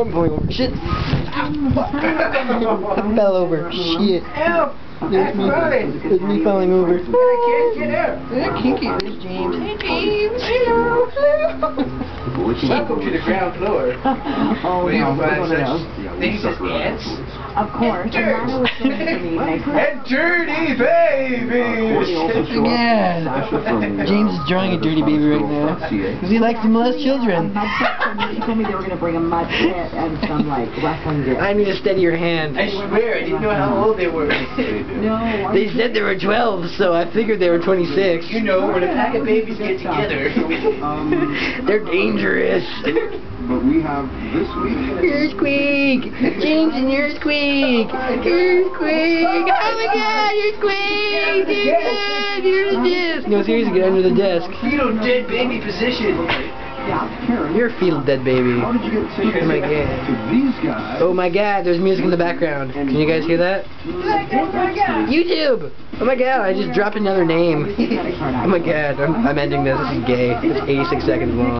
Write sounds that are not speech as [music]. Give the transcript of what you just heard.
I'm going over. Shit. I fell over. Shit. Help! There's me. There's me falling over. I can't get out. Hey, Kinky. There's James. Hey, James. Hello. Hello. Welcome to the ground floor. [laughs] Oh, Where you no, find one of such those. things as ants. Of course. And Lana was saying to me, like, [laughs] And dirty baby. Yeah. Uh, James is drawing a dirty baby right now. Because he likes to molest children. mud pit, she told me they were going to bring a mud pit and some, like, wrestling gear. I need to steady your hand. I swear, I didn't know how old they were. [laughs] No, They said they were 12, so I figured they were 26. You know, when a pack of babies get together. Um, [laughs] They're dangerous. But we have this week. Earthquake! James and Earthquake! Earthquake! Oh my god, Earthquake! Dear God, here's the desk! No, seriously, get under the desk. Fetal dead baby position. Yeah. You're a fetal dead baby. How did you get tickets Oh my god. to these guys? Oh my god, there's music in the background. Can you guys hear that? YouTube! Oh my god, I just dropped another name. [laughs] Oh my god, I'm, I'm ending this. This is gay. It's 86 seconds long.